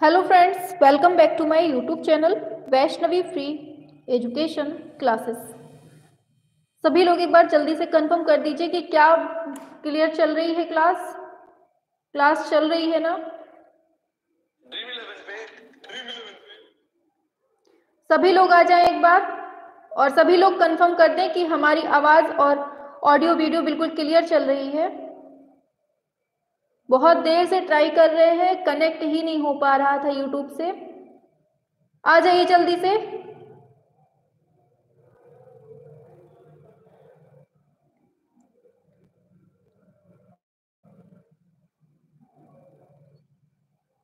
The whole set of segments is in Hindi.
Hello friends welcome back to my YouTube channel Vaishnavi free education classes सभी लोग एक बार जल्दी से कंफर्म कर दीजिए कि क्या क्लियर चल रही है क्लास क्लास चल रही है ना? सभी लोग आ जाएँ एक बार और सभी लोग कंफर्म कर दें कि हमारी आवाज़ और ऑडियो वीडियो बिल्कुल क्लियर चल रही है। बहुत देर से ट्राई कर रहे हैं कनेक्ट ही नहीं हो पा रहा था यूट्यूब से। आ जाइए जल्दी से।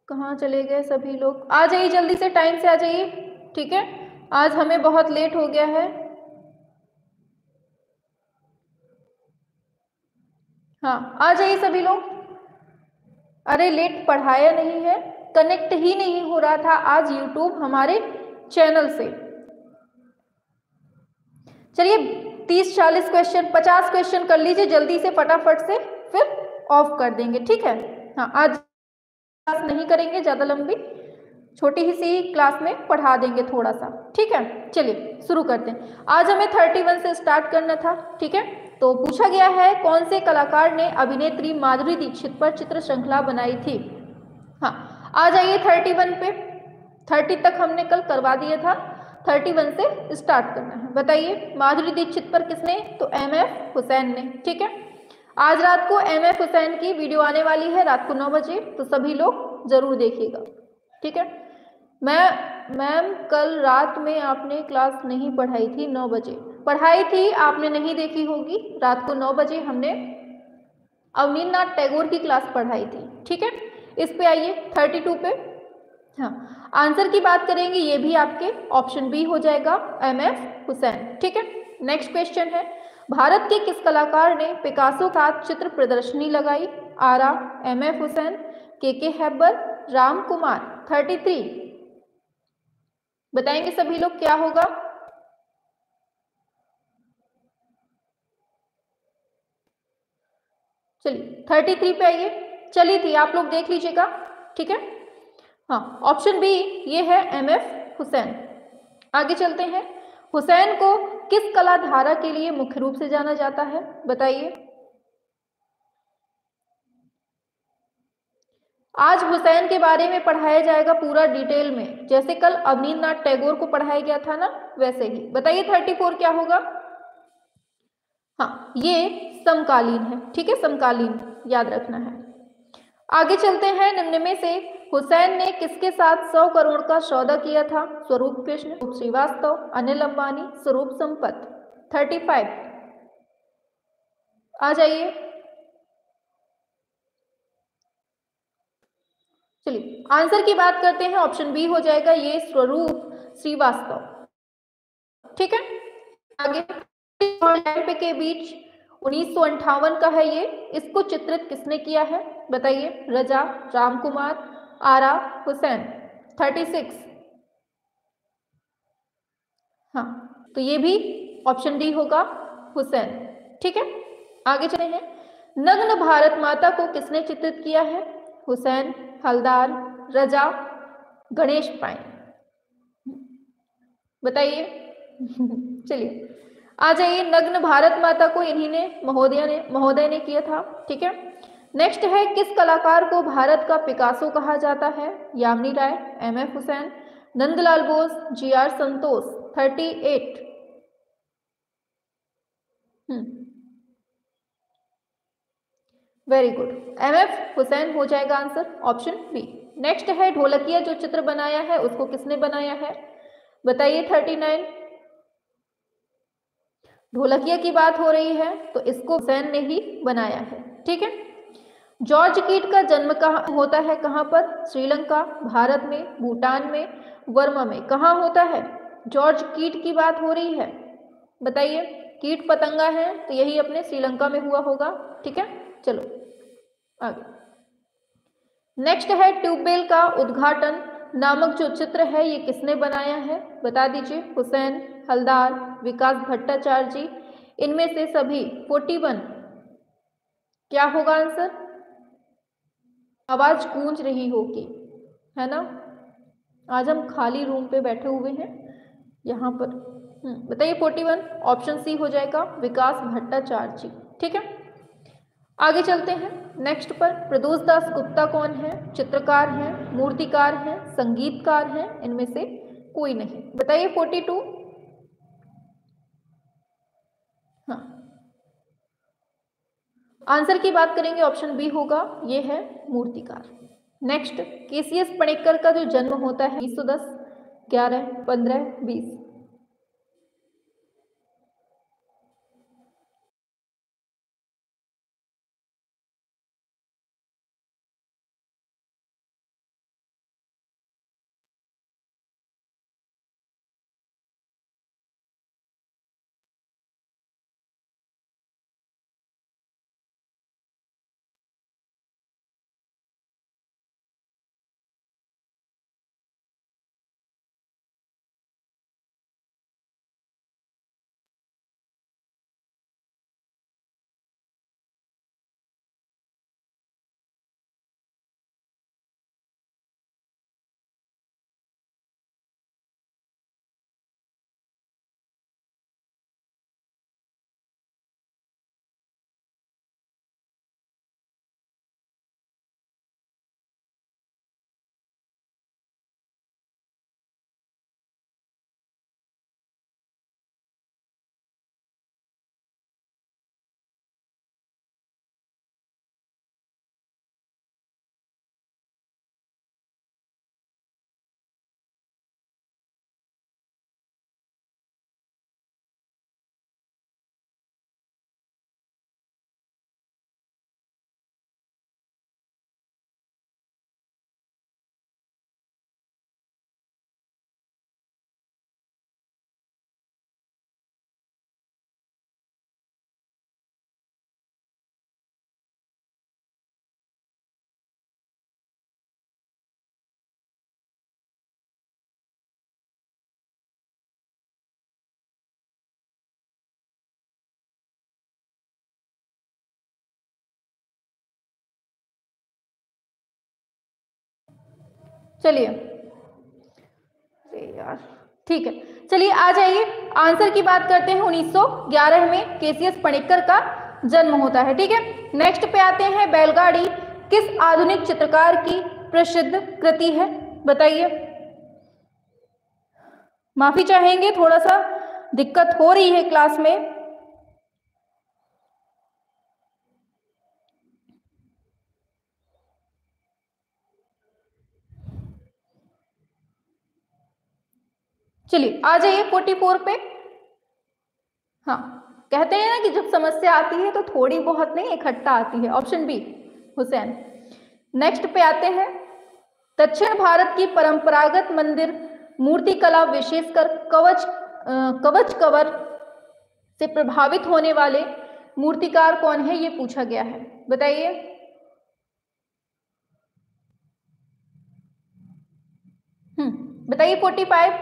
कहाँ चले गए सभी लोग? आ जाइए जल्दी से टाइम से आ जाइए, ठीक है? आज हमें बहुत लेट हो गया है। हाँ आ जाइए सभी लोग। अरे लेट पढ़ाया नहीं है कनेक्ट ही नहीं हो रहा था आज यूट्यूब हमारे चैनल से। चलिए तीस चालीस क्वेश्चन पचास क्वेश्चन कर लीजिए, जल्दी से फटाफट से फिर ऑफ़ कर देंगे, ठीक है? हाँ आज क्लास नहीं करेंगे, ज़्यादा लंबी, छोटी ही सी क्लास में पढ़ा देंगे थोड़ा सा, ठीक है? चलिए, शुरू करते हैं। आज हमें थर्टी वन से स्टार्ट करना था, ठीक है? तो पूछा गया है कौन से कलाकार ने अभिनेत्री माधुरी दीक्षित पर चित्र श्रृंखला बनाई थी? हाँ आ जाइए थर्टी वन पे। थर्टी तक हमने कल करवा दिया था। थर्टी वन से स्टार्ट करना है। बताइए, माधुरी दीक्षित पर किसने? तो एम एफ़ हुसैन ने। ठीक है? आज रात को एम एफ़ हुसैन की वीडियो आने वाली है रात को नौ बजे तो सभी लोग ज़रूर देखिएगा। ठीक है? मैं, मैम, कल रात में आपने क्लास नहीं पढ़ाई थी नौ बजे। पढ़ाई थी, आपने नहीं देखी होगी। रात को नौ बजे हमने अवनीन्द्रनाथ टैगोर की क्लास पढ़ाई थी, ठीक है? इस पे आइए थर्टी टू पे। हाँ आंसर की बात करेंगे, ये भी आपके ऑप्शन बी हो जाएगा, एम एफ़ हुसैन, ठीक है? नेक्स्ट क्वेश्चन है, भारत के किस कलाकार ने पिकासो का चित्र प्रदर्शनी लगाई? आरा, M F Husain K K Hebbar Ram Kumar thirty three बताएँगे सभी लोग क्या होगा? चलिए थर्टी थ्री पे आइए। चली थी, आप लोग देख लीजिएगा, ठीक है? हाँ ऑप्शन बी ये है एम एफ़ हुसैन आगे चलते हैं। हुसैन को किस कला धारा के लिए मुख्य रूप से जाना जाता है, बताइए? आज हुसैन के बारे में पढ़ाया जाएगा पूरा डिटेल में। जैसे कल अवनीन्द्रनाथ टैगोर को पढ़ाया गया था ना, वैसे ही। बताइए थर्टी फोर क्या होगा? हाँ ये समकालीन है, ठीक है? समकालीन याद रखना है। आगे चलते हैं, निम्न में से, हुसैन ने किसके साथ सौ करोड़ का सौदा किया था? स्वरूप कृष्ण श्रीवास्तव, अनिल अंबानी, स्वरूप संपत। थर्टी फाइव आ जाइए। चलिए, आंसर की बात करते हैं, ऑप्शन बी हो जाएगा ये, स्वरूप श्रीवास्तव। ठीक है? आगे के बीच उन्नीस का है ये। इसको चित्रित किसने किया है? बताइए। रजा राम कुमार आरा हुसैन। Thirty six. हाँ तो ये भी ऑप्शन डी होगा हुसैन। ठीक है? आगे चले हैं। नग्न भारत माता को किसने चित्रित किया है? हुसैन हलदार रजा, गणेश पाए। बताइए। चलिए। आ जाइए नग्न भारत माता को इन्हीं ने, महोदय ने महोदय ने किया था, ठीक है? नेक्स्ट है, किस कलाकार को भारत का पिकासो कहा जाता है? Yamini Roy M F Husain, Nandlal Bose, G R Santosh thirty eight very good M F Husain, हो जाएगा आंसर ऑप्शन बी नेक्स्ट है, ढोलकिया जो चित्र बनाया है, उसको किसने बनाया है? बताइए थर्टी नाइन ढोलकिया की बात हो रही है तो इसको हुसैन ने ही बनाया है, ठीक है? जॉर्ज कीट का जन्म कहाँ, होता है कहाँ पर? श्रीलंका, भारत में, भूटान में, वर्मा में। कहाँ होता है? जॉर्ज कीट की बात हो रही है। बताइए, कीट पतंगा है तो यही अपने श्रीलंका में हुआ होगा, ठीक है? चलो, आगे। नेक्स्ट है ट्यूबवेल का उद्घाटन। नामक जो चित्र है ये किसने बनाया है? बता दीजिए। हुसैन हलदार विकास भट्टाचार्य जी। इनमें से सभी फोर्टी वन। क्या होगा आंसर? आवाज़ गूंज रही होगी है ना? आज हम खाली रूम पे बैठे हुए हैं। यहाँ पर हम्म, बताइए फोर्टी वन ऑप्शन सी हो जाएगा विकास भट्टाचार्य जी। ठीक है? आगे चलते हैं। नेक्स्ट पर प्रदोष दास गुप्ता कौन है? चित्रकार हैं, मूर्तिकार हैं, संगीतकार हैं, इनमें से कोई नहीं। बताइए फोर्टी टू हाँ। आंसर की बात करेंगे ऑप्शन बी होगा, ये है मूर्तिकार। नेक्स्ट केसीएस पणेकर का जो जन्म होता है, बीस सौ दस, ग्यारह, पंद्रह, बीस। चलिए। यार, ठीक है। चलिए, आ जाइए। आंसर की बात करते हैं 1911 में, केसीएस पणिक्कर का जन्म होता है, ठीक है? नेक्स्ट पे आते हैं बैलगाड़ी। किस आधुनिक चित्रकार की प्रसिद्ध कृति है? बताइए। माफ़ी चाहेंगे, थोड़ा सा दिक्कत हो रही है क्लास में। चलिए, आ जाइए फोर्टी फोर पे। हाँ कहते हैं ना कि जब समस्या आती है तो थोड़ी बहुत नहीं, इकट्ठा आती है। Option B, Hussain. नेक्स्ट पे आते हैं। दक्षिण भारत की परंपरागत मंदिर, मूर्ति कला विशेषकर कवच कवच कवर से प्रभावित होने वाले मूर्तिकार कौन है, ये पूछा गया है। बताइए। हम्म बताइए फोर्टी फाइव।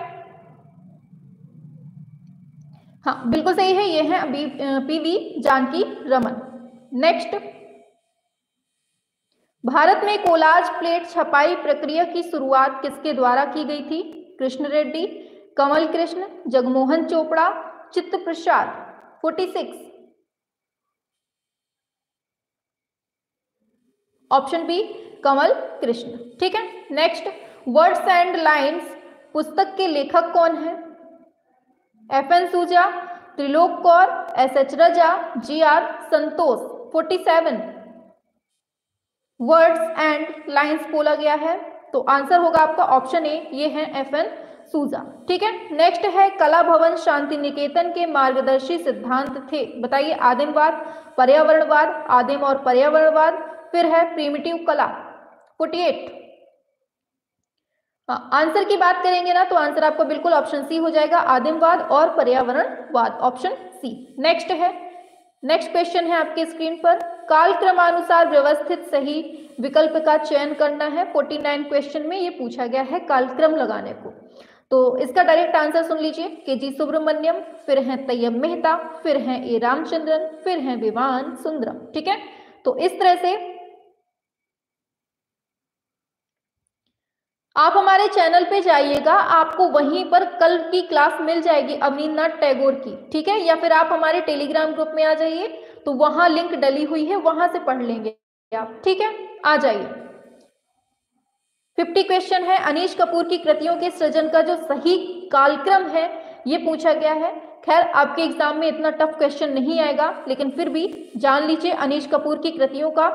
हाँ बिल्कुल सही है, ये है अभी P V Janaki Raman. Next Bharat में कोलाज प्लेट छपाई प्रक्रिया की शुरुआत किसके द्वारा की गई थी? कृष्ण रेड्डी, कमल Krishna, Jagmohan Chopra, Chitta Prasad. Forty six option B Kamal Krishna. ठीक है नेक्स्ट वर्ड्स एंड लाइंस पुस्तक के लेखक कौन है? F N Souza, Trilok Kaur S H Raza G R Santosh, forty seven. Words and lines बोला गया है तो आंसर होगा आपका ऑप्शन ए, ये है एफ़ एन सूजा। ठीक है, नेक्स्ट है कला भवन शांति निकेतन के मार्गदर्शी सिद्धांत थे। बताइए, आदिमवाद, पर्यावरणवाद, आदिम और पर्यावरणवाद, फिर है प्रीमिटिव कला फोर्टी एट हाँ आंसर की बात करेंगे ना तो आंसर आपको बिल्कुल ऑप्शन सी हो जाएगा, आदिमवाद और पर्यावरणवाद ऑप्शन सी नेक्स्ट है नेक्स्ट क्वेश्चन है आपके स्क्रीन पर। काल क्रमानुसार व्यवस्थित सही विकल्प का चयन करना है। 49 क्वेश्चन में ये पूछा गया है कालक्रम लगाने को। तो इसका डायरेक्ट आंसर सुन लीजिए। के जी सुब्रमण्यम, फिर है तैयब मेहता, फिर है ए रामचंद्रन, फिर है विवान सुंदरम, ठीक है? तो इस तरह से आप हमारे चैनल पे जाइएगा, आपको वहीं पर कल की क्लास मिल जाएगी अवनीन्द्रनाथ टैगोर की, ठीक है? या फिर आप हमारे टेलीग्राम ग्रुप में आ जाइए तो वहाँ लिंक डली हुई है, वहाँ से पढ़ लेंगे आप, ठीक है? आ जाइए। फिफ्टी क्वेश्चन है, अनीश कपूर की कृतियों के सृजन का जो सही कालक्रम है, ये पूछा गया है। खैर, आपके एग्ज़ाम में इतना टफ क्वेश्चन नहीं आएगा, लेकिन फिर भी जान लीजिए, अनीश कपूर की कृतियों का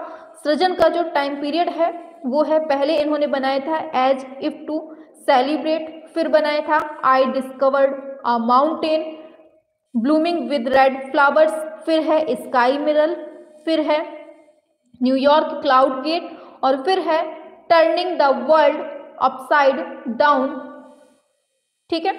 सृजन का जो टाइम पीरियड है वो है पहले इन्होंने बनाया था एज इफ़ टू सेलिब्रेट फिर बनाया था I discovered a mountain blooming with red flowers फिर है स्काई मिरल फिर है न्यूयॉर्क क्लाउड गेट और फिर है turning the world upside down ठीक है?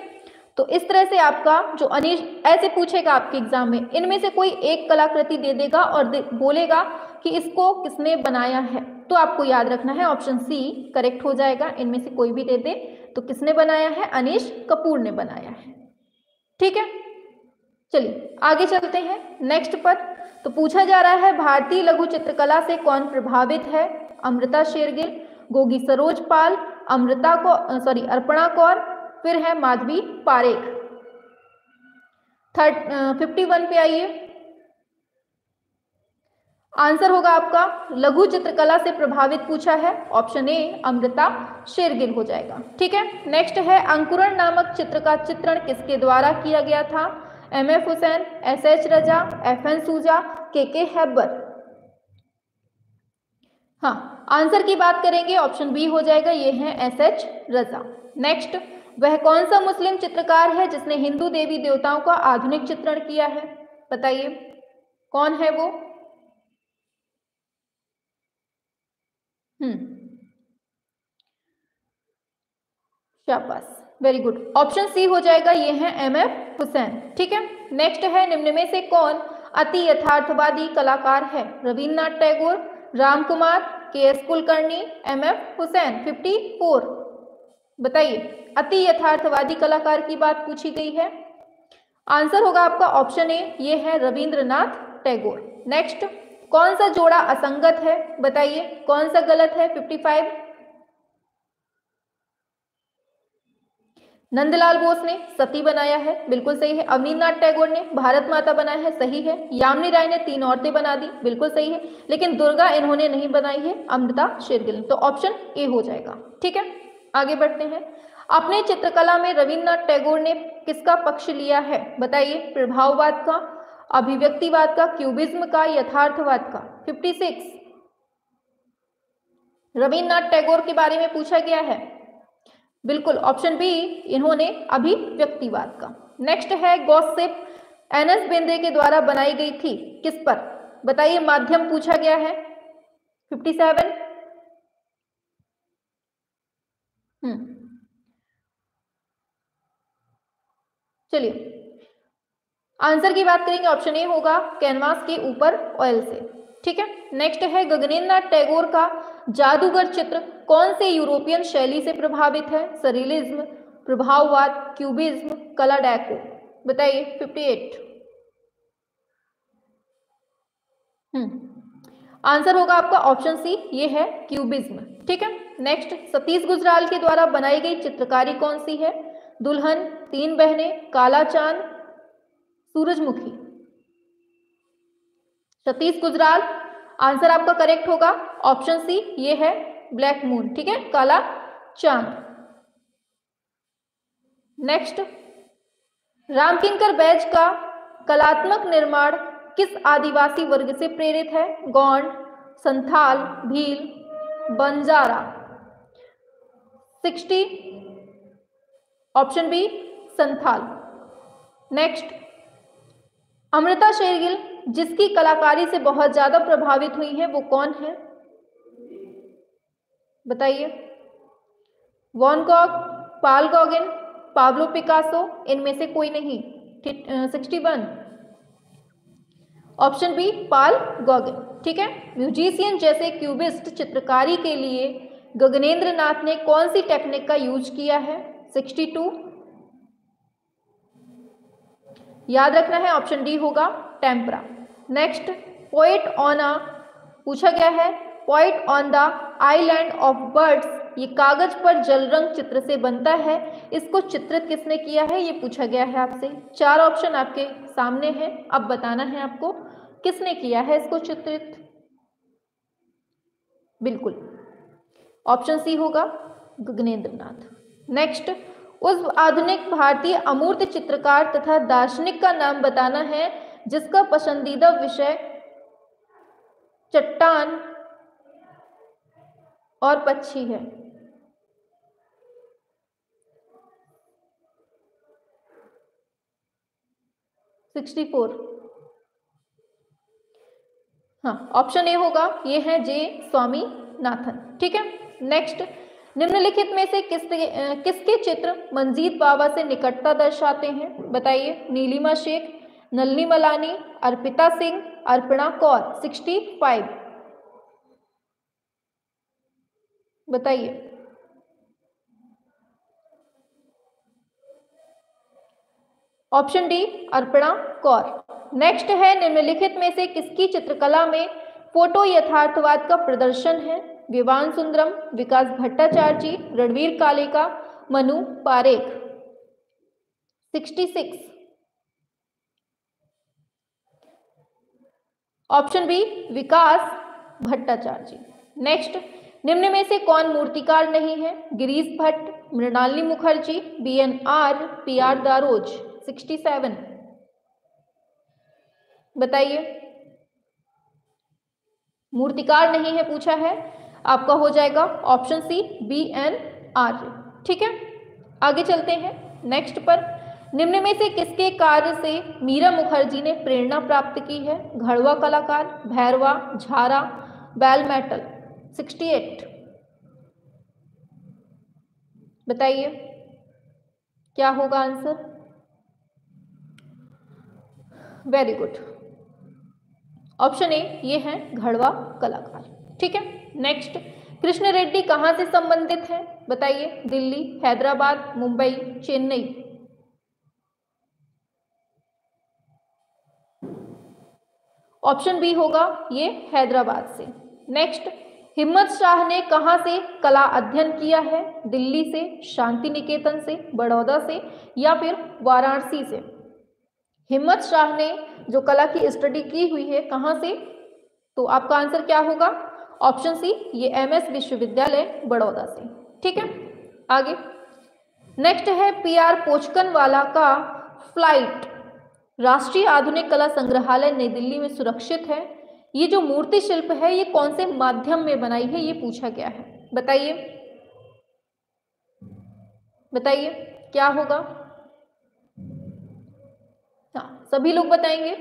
तो इस तरह से आपका जो अनिश ऐसे पूछेगा आपके एग्ज़ाम में इनमें से कोई एक कलाकृति दे देगा और दे, बोलेगा कि इसको किसने बनाया है? तो आपको याद रखना है ऑप्शन सी करेक्ट हो जाएगा, इनमें से कोई भी दे दे। तो किसने बनाया है? अनिश कपूर ने बनाया है। ठीक है? चलिए, आगे चलते हैं। नेक्स्ट पर तो पूछा जा रहा है, भारतीय लघु चित्रकला से कौन प्रभावित है? अमृता शेरगिल, गोगी सरोज पाल, अमृता को सॉरी अर्पणा कौर, फिर है Madhavi Parekh. Third fifty one पे आइए। आंसर होगा आपका, लघु चित्रकला से प्रभावित पूछा है, ऑप्शन ए अमृता, शेरगिल हो जाएगा। ठीक है नेक्स्ट है, अंकुरण नामक चित्र का चित्रण किसके द्वारा किया गया था? M F Husain S H Raza F N Souza K K Haber हाँ आंसर की बात करेंगे, ऑप्शन बी हो जाएगा, ये है एस एच रजा। नेक्स्ट वह कौन सा मुस्लिम चित्रकार है जिसने हिंदू देवी देवताओं का आधुनिक चित्रण किया है? बताइए, कौन है वो? हम्म शाबाश. वेरी गुड ऑप्शन सी हो जाएगा, ये है एम एफ़ हुसैन ठीक है? नेक्स्ट है, निम्न में से कौन अति यथार्थवादी कलाकार है? Rabindranath Tagore, Ram Kumar, K S Kulkarni M F Husain fifty four बताइए, अति यथार्थवादी कलाकार की बात पूछी गई है? आंसर होगा आपका ऑप्शन ए ये है रविंद्रनाथ टैगोर. नेक्स्ट कौन सा जोड़ा असंगत है? बताइए, कौन सा गलत है? 55 नंदलाल बोस ने सती बनाया है, बिल्कुल सही है। अवनीन्द्रनाथ टैगोर ने भारत माता बनाया है, सही है। यामिनी राय ने तीन औरतें बना दी, बिल्कुल सही है। लेकिन दुर्गा इन्होंने नहीं बनाई है, अमृता शेरगिल तो ऑप्शन ए हो जाएगा, ठीक है? आगे बढ़ते हैं। अपने चित्रकला में रविन्द्रनाथ टैगोर ने किसका पक्ष लिया है? बताइए, प्रभाववाद का अभिव्यक्तिवाद का, क्यूबिज्म का, यथार्थवाद का। 56 रविन्द्रनाथ टैगोर के बारे में पूछा गया है। बिल्कुल ऑप्शन बी इन्होंने अभिव्यक्तिवाद का। नेक्स्ट है गॉसिप एनएस बेंद्रे के द्वारा बनाई गई थी। किस पर? बताइए, माध्यम पूछा गया है। 57 हम्म। चलिए। आंसर की बात करेंगे ऑप्शन ए होगा कैनवास के ऊपर ऑयल से। ठीक है? नेक्स्ट है गगनेन्द्रनाथ टैगोर का जादूगर चित्र। कौन से यूरोपियन शैली से प्रभावित है? सरीलिज्म प्रभाववाद क्यूबिज्म कला डैको। बताइए 58 हम्म। आंसर होगा आपका ऑप्शन सी ये है क्यूबिज्म ठीक है? नेक्स्ट सतीश गुजराल के द्वारा बनाई गई चित्रकारी कौन सी है? दुल्हन, तीन बहनें, काला चाँद सूरजमुखी। सतीश गुजराल, आंसर आपका करेक्ट होगा। ऑप्शन सी ये है ब्लैक मून ठीक है? काला चाँद। नेक्स्ट रामकिंकर बैज का कलात्मक निर्माण किस आदिवासी वर्ग से प्रेरित है? Gond Santhal, Bhil, Banjara. Sixty option B Santhal. Next Amrita Shergil, जिसकी कलाकारी से बहुत ज़्यादा प्रभावित हुई है, वो कौन है? बताइए। Van Gogh Paul Gauguin, Pablo Picasso, इनमें से कोई नहीं। Sixty one. Option B, Paul Gauguin. ठीक है? म्यूजिशियन जैसे क्यूबिस्ट चित्रकारी के लिए गगनेंद्र नाथ ने कौन सी टेक्निक का यूज़ किया है? सिक्सटी टू याद रखना है ऑप्शन डी होगा tempera next poet on a पूछा गया है point on the island of birds ये कागज़ पर जल रंग चित्र से बनता है, इसको चित्रित किसने किया है, ये पूछा गया है आपसे. चार ऑप्शन आपके सामने हैं, अब बताना है आपको, किसने किया है इसको चित्रित? बिल्कुल. ऑप्शन सी होगा गगनेंद्र नाथ नेक्स्ट उस आधुनिक भारतीय अमूर्त चित्रकार तथा दार्शनिक का नाम बताना है, जिसका पसंदीदा विषय चट्टान और पक्षी है। Sixty four. हाँ ऑप्शन ए होगा, ये है जे स्वामी नाथन ठीक है, नेक्स्ट निम्नलिखित में से किस किसके चित्र मंजीत बाबा से निकटता दर्शाते हैं? बताइए। Nilima Sheikh, Nalini Malani, Arpita Singh, Arpana Kaur, sixty five. बताइए। Option D, Arpana Kaur. Next है, निम्नलिखित में से किसकी चित्रकला में फ़ोटो यथार्थवाद का प्रदर्शन है? Vivan Sundaram, Vikas Bhattacharya ji Ranbir Kaleka, Manu Parekh. 66 option B, Vikas Bhattacharya ji next, निम्न में से कौन मूर्तिकार नहीं है? Girish Bhatt, Mrinalini Mukherjee B N R P R Daroz. 67 बताइए। मूर्तिकार नहीं है, पूछा है। आपका हो जाएगा option C, B N Arya ठीक है? आगे चलते हैं। नेक्स्ट पर। निम्न में से किसके कार्य से मीरा मुखर्जी ने प्रेरणा प्राप्त की है? घड़वा कलाकार, भैरवा, झारा, बैल मेटल। 68 बताइए, क्या होगा answer? Very good option A, ये है घड़वा कलाकार। ठीक है? नेक्स्ट कृष्ण रेड्डी कहाँ से संबंधित है? बताइए, दिल्ली, हैदराबाद, मुंबई, चेन्नई। ऑप्शन बी होगा ये हैदराबाद से। नेक्स्ट हिम्मत शाह ने कहा से कला अध्ययन किया है? दिल्ली से शांति निकेतन से, बड़ौदा से या फिर वाराणसी से? हिम्मत शाह ने जो कला की स्टडी की हुई है कहाँ से? तो आपका आंसर क्या होगा? ऑप्शन सी, ये एम एस विश्वविद्यालय बड़ौदा से। ठीक है? आगे। नेक्स्ट है पी आर पोचकन वाला का फ़्लाइट। राष्ट्रीय आधुनिक कला संग्रहालय नई दिल्ली में सुरक्षित है। ये जो मूर्ति शिल्प है, ये कौन से माध्यम में बनाई है, ये पूछा गया है। बताइए। बताइए, क्या होगा? हाँ सभी लोग बताएँगे।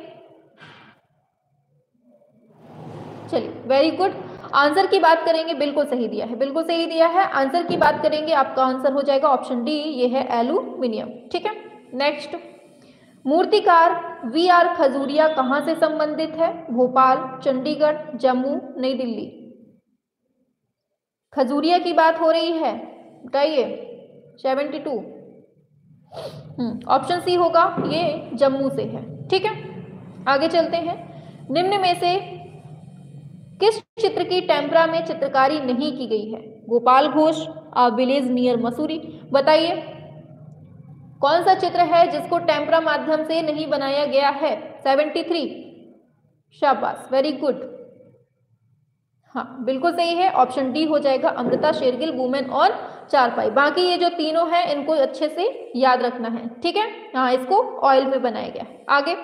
चलिए वेरी गुड आंसर की बात करेंगे, बिल्कुल सही दिया है, बिल्कुल सही दिया है। आंसर की बात करेंगे, आपका आंसर हो जाएगा ऑप्शन डी, ये है एल्यूमिनियम ठीक है? नेक्स्ट मूर्तिकार वी आर खजूरिया कहाँ से संबंधित है? भोपाल, चंडीगढ़, जम्मू, नई दिल्ली। खजूरिया की बात हो रही है, बताइए, सेवेंटी टू। ऑप्शन सी होगा, ये जम्मू से है, ठीक है? आगे चलते हैं। निम्न में से किस चित्र की टेम्परा में चित्रकारी नहीं की गई है? गोपाल घोष विलेज नियर मसूरी, बताइए। कौन सा चित्र है जिसको टेम्परा माध्यम से नहीं बनाया गया है? सेवेंटी थ्री शाबाश वेरी गुड हाँ बिल्कुल सही है ऑप्शन डी हो जाएगा अमृता शेरगिल वुमेन और चारपाई। बाकी ये जो तीनों हैं, इनको अच्छे से याद रखना है, ठीक है? हाँ इसको ऑयल में बनाया गया आगे।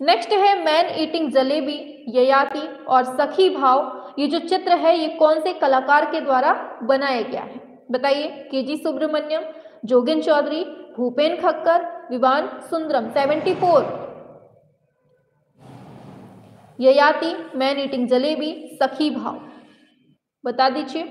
नेक्स्ट है मैन ईटिंग जलेबी ययाति और सखी भाव ये जो चित्र है, ये कौन से कलाकार के द्वारा बनाया गया है? बताइए K G Subramanyan Jogen Chowdhury, Bhupen Khakhar, Vivan Sundaram 74 Yayati man eating jalebi सखी भाव बता दीजिए।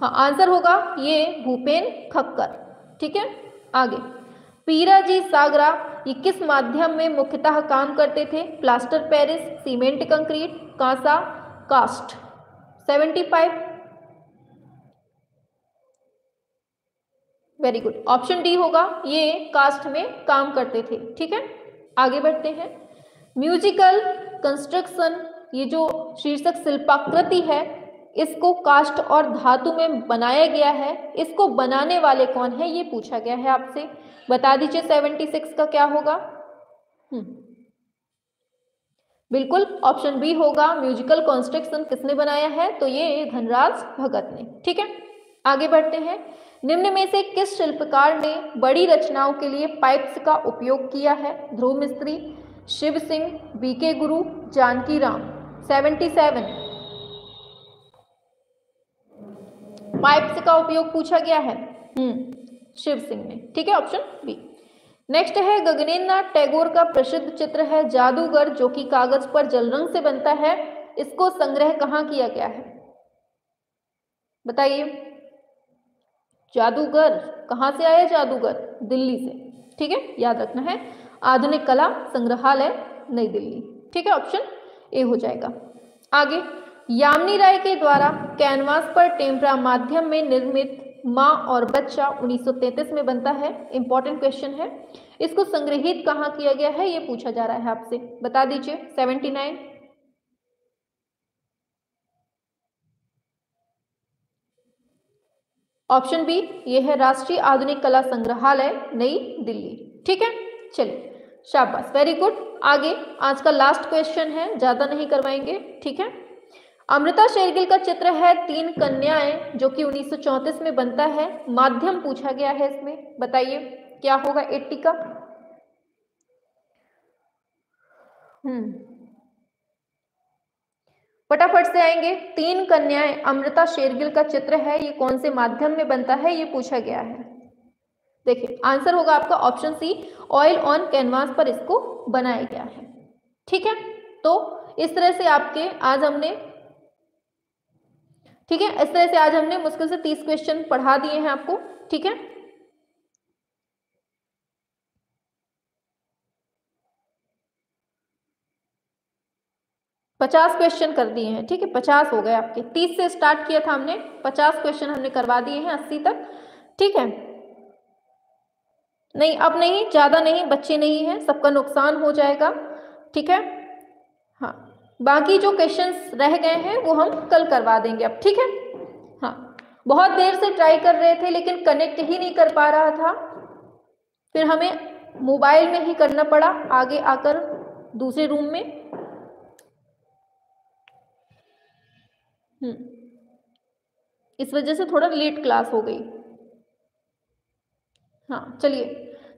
हाँ आंसर होगा ये भूपेन खक्कर। ठीक है? आगे। पीरा जी सागरा ये किस माध्यम में मुख्यतः काम करते थे। प्लास्टर पेरिस, सीमेंट, कंक्रीट, कांसा, cast. 75 very good. Option D होगा, ये कास्ट में काम करते थे। ठीक है? आगे बढ़ते हैं। म्यूजिकल कंस्ट्रक्शन, ये जो शीर्षक शिल्पाकृति है इसको कास्ट और धातु में बनाया गया है। इसको बनाने वाले कौन है, ये पूछा गया है आपसे। बता दीजिए सेवेंटी सिक्स का क्या होगा? हम्म। बिल्कुल, ऑप्शन बी होगा, म्यूजिकल कॉन्स्ट्रक्शन किसने बनाया है? तो ये धनराज भगत ने। ठीक है? आगे बढ़ते हैं। निम्न में से किस शिल्पकार ने बड़ी रचनाओं के लिए पाइप्स का उपयोग किया है? ध्रुव मिस्त्री, Shiv Singh B K Guru, Janaki Ram. Seventy seven. Pipes का उपयोग पूछा गया है। हम्म। शिव सिंह ने। ठीक है ऑप्शन बी नेक्स्ट है गगनेन्द्रनाथ टैगोर का प्रसिद्ध चित्र है जादूगर जो कि कागज़ पर जलरंग से बनता है। इसको संग्रह कहाँ किया गया है? बताइए। जादूगर। कहाँ से आया जादूगर? दिल्ली से। ठीक है याद रखना है। आधुनिक कला संग्रहालय नई दिल्ली। ठीक है ऑप्शन ए हो जाएगा। आगे। यामिनी राय के द्वारा कैनवास पर टेम्परा माध्यम में निर्मित माँ और बच्चा 1933 में बनता है। इंपॉर्टेंट क्वेश्चन है। इसको संग्रहित कहाँ किया गया है, ये पूछा जा रहा है आपसे। बता दीजिए। 79 ऑप्शन बी ये है राष्ट्रीय आधुनिक कला संग्रहालय, नई दिल्ली। ठीक है? चलिए। शाबाश। वेरी गुड आगे। आज का लास्ट क्वेश्चन है। ज़्यादा नहीं करवाएँगे। ठीक है? अमृता शेरगिल का चित्र है तीन कन्याएँ, जो कि 1934 में बनता है। माध्यम पूछा गया है इसमें। बताइए, क्या होगा एट्टी का हम्म। फटाफट से आएँगे। तीन कन्याएँ, अमृता शेरगिल का चित्र है। ये कौन से माध्यम में बनता है, ये पूछा गया है। देखिए, आंसर होगा आपका option C, oil on canvas पर इसको बनाया गया है। ठीक है? तो इस तरह से आपके, आज हमने ठीक है? इस तरह से आज हमने मुश्किल से तीस क्वेश्चन पढ़ा दिए हैं आपको, ठीक है? पचास क्वेश्चन कर दिए हैं, ठीक है? पचास हो गए आपके। तीस से स्टार्ट किया था हमने, पचास क्वेश्चन हमने करवा दिए हैं अस्सी तक, ठीक है? नहीं, अब नहीं, ज़्यादा नहीं, बच्चे नहीं हैं, सबका नुकसान हो जाएगा, ठीक है? बाकी जो क्वेश्चंस रह गए हैं, वो हम कल करवा देंगे अब, ठीक है? हाँ बहुत देर से ट्राई कर रहे थे, लेकिन कनेक्ट ही नहीं कर पा रहा था। फिर हमें मोबाइल में ही करना पड़ा, आगे आकर दूसरे रूम में। हम्म इस वजह से थोड़ा लेट क्लास हो गई। हाँ चलिए।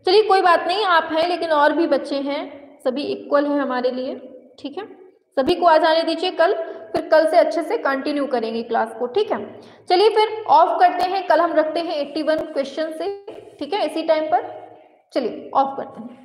चलिए, कोई बात नहीं, आप हैं, लेकिन और भी बच्चे हैं, सभी इक्वल हैं हमारे लिए, ठीक है? सभी को आ जाने दीजिए कल, फिर कल से अच्छे से कंटिन्यू करेंगे क्लास को, ठीक है? चलिए फिर ऑफ़ करते हैं, कल हम रखते हैं 81 क्वेश्चन से, ठीक है, इसी टाइम पर? चलिए ऑफ़ करते हैं।